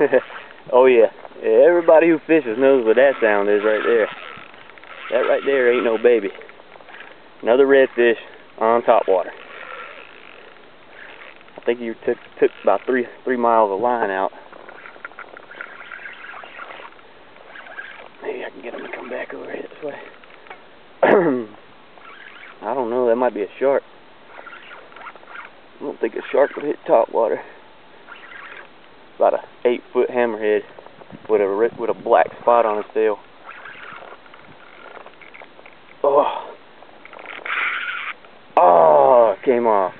oh yeah. yeah. Everybody who fishes knows what that sound is right there. That right there ain't no baby. Another redfish on top water. I think you took took about three three miles of line out. Maybe I can get him to come back over here this way. I don't know. That might be a shark. I don't think a shark would hit top water. About a eight foot hammerhead with a with a black spot on his tail. Oh, oh, came off.